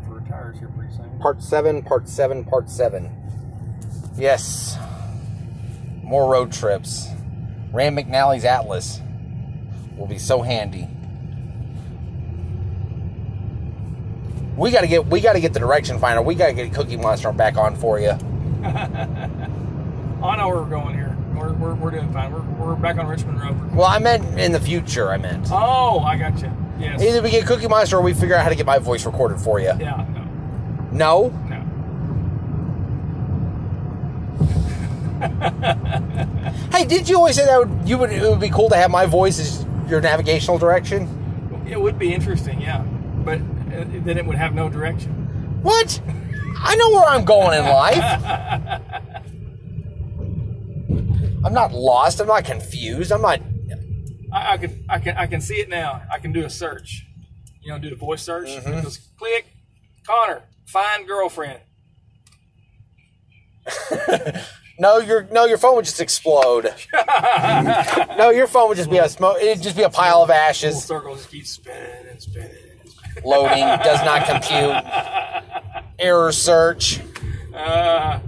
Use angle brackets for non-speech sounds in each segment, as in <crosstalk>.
for tires here pretty soon. Part seven, part seven, part seven. Yes. More road trips. Rand McNally's Atlas will be so handy. We gotta get we gotta get the direction finder. We gotta get Cookie Monster back on for you. <laughs> I know where we're going. We're, we're, doing fine. We're, we're back on Richmond Road. Well, I meant in the future. I meant Oh, I got you. Yes. either we get Cookie Monster or we figure out how to get my voice recorded for you. Yeah. No. No. No. <laughs> Hey, did you always say that would, you would it would be cool to have my voice as your navigational direction? It would be interesting, yeah. But uh, then it would have no direction. What? I know where I'm going in life. <laughs> I'm not lost. I'm not confused. I'm not. I, I can I can I can see it now. I can do a search. You know, do the voice search. Mhm. Just click, Connor, find girlfriend. <laughs> No, your no, your phone would just explode. <laughs> no, your phone would just be a smoke. It'd just be a pile of ashes. circle just keeps spinning and spinning. And spinning. Loading does not compute. <laughs> Error search. Uh,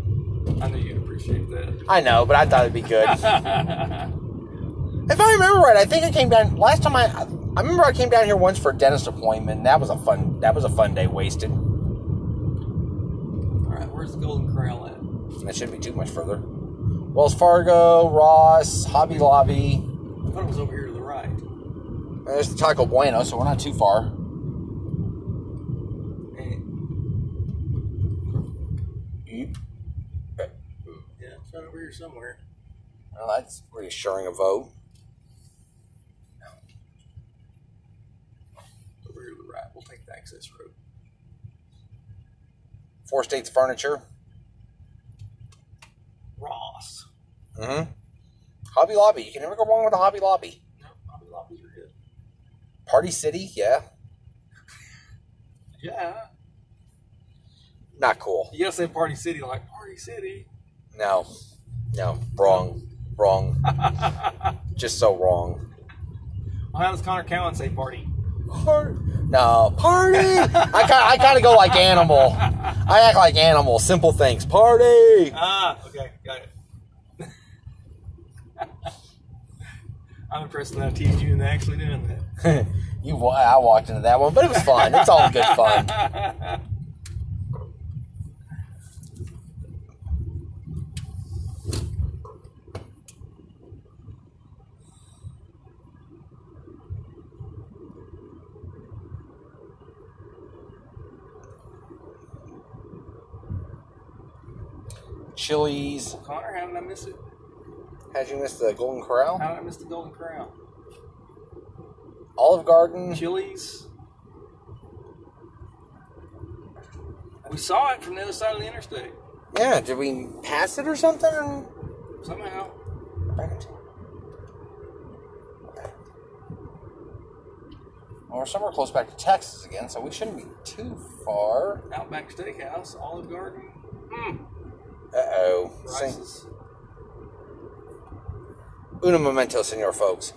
I knew you'd appreciate that. I know, but I thought it'd be good. if I remember right, I think I came down last time. I I remember I came down here once for a dentist appointment. That was a fun. That was a fun day wasted. All right, where's the Golden Corral at? That shouldn't be too much further. Wells Fargo, Ross, Hobby Lobby. I thought it was over here to the right. There's the Taco Bueno, so we're not too far. Hey, Eep. Yeah, it's right over here somewhere. Well, that's reassuring a vote. Over here to the right. We'll take the access road. Four States Furniture. Ross. Mm-hmm. Hobby Lobby. You can never go wrong with a Hobby Lobby. No, Hobby Lobbies are good. Party City, yeah. Yeah. Not cool. You gotta say Party City like Party City. No. No. Wrong. Wrong. <laughs> Just so wrong. Well, how does Connor Cowan say party? Party? No. Party! I kind I kind of go like animal. I act like animal. Simple things. Party! Ah, okay, got it. <laughs> I'm impressed that I teased you into actually doing that. <laughs> you, I walked into that one, but it was fun. It's all good fun. Chili's. Connor, how did I miss it? How'd you miss the Golden Corral? How did I miss the Golden Corral? Olive Garden. Chili's. We saw it from the other side of the interstate. Yeah, did we pass it or something? Somehow. Well, we're somewhere close back to Texas again, so we shouldn't be too far. Outback Steakhouse, Olive Garden. Mm. Oh. Uno momento, senor folks.